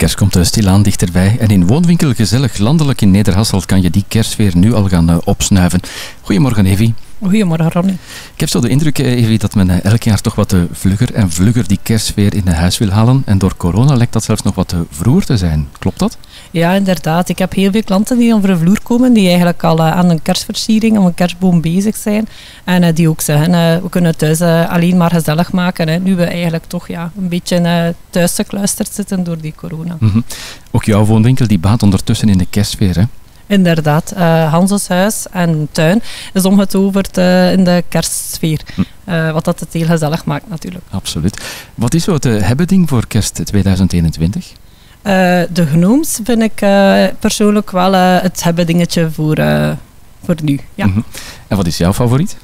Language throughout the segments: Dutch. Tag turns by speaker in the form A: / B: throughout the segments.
A: Kerst komt stilaan dichterbij en in woonwinkel Gezellig Landelijk in Nederhasselt kan je die kerstsfeer nu al gaan uh, opsnuiven. Goedemorgen Evi.
B: Goedemorgen Ronnie.
A: Ik heb zo de indruk, Evi, dat men elk jaar toch wat vlugger en vlugger die kerstsfeer in huis wil halen. En door corona lijkt dat zelfs nog wat vroeger te zijn. Klopt dat?
B: Ja, inderdaad. Ik heb heel veel klanten die over de vloer komen, die eigenlijk al uh, aan een kerstversiering, of een kerstboom bezig zijn. En uh, die ook zeggen, uh, we kunnen thuis alleen maar gezellig maken. Hè, nu we eigenlijk toch ja, een beetje thuis gekluisterd zitten door die corona.
A: Mm -hmm. Ook jouw woonwinkel die baat ondertussen in de kerstsfeer, hè?
B: Inderdaad. Uh, Hanses huis en tuin is omgetoverd uh, in de kerstsfeer. Hm. Uh, wat dat het heel gezellig maakt natuurlijk.
A: Absoluut. Wat is zo het hebbeding voor kerst 2021?
B: De gnooms vind ik persoonlijk wel het hebbedingetje voor, voor nu. Ja.
A: Mm -hmm. En wat is jouw favoriet?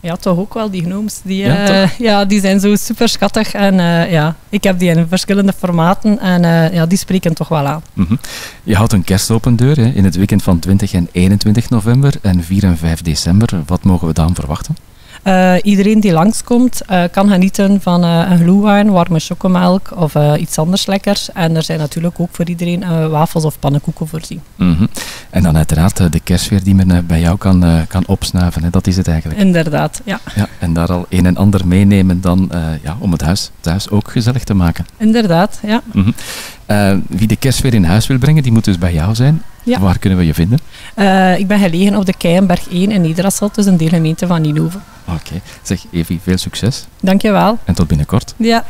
B: Ja, toch ook wel, die gnomes. Die, ja, ja, die zijn zo super schattig. En ja, ik heb die in verschillende formaten en ja, die spreken toch wel aan.
A: Mm -hmm. Je houdt een kerstopen hè, in het weekend van 20 en 21 november en 4 en 5 december. Wat mogen we dan verwachten?
B: Uh, iedereen die langskomt uh, kan genieten van uh, een glühwein, warme chocomelk of iets anders lekkers. En er zijn natuurlijk ook voor iedereen wafels of pannenkoeken voorzien.
A: Mm -hmm. En dan uiteraard de kerstsfeer die men bij jou kan, kan opsnuiven. Hè? Dat is het eigenlijk.
B: Inderdaad, ja.
A: ja en daar al een en ander meenemen dan ja, om het huis thuis ook gezellig te maken.
B: Inderdaad, ja.
A: Mm -hmm. wie de kerstsfeer in huis wil brengen, die moet dus bij jou zijn. Ja. Waar kunnen we je vinden?
B: ik ben gelegen op de Keienberg 1 in Nederasselt, dus een deelgemeente van Ninove.
A: Zeg, Evie, veel succes.
B: Dankjewel.
A: En tot binnenkort.
B: Ja.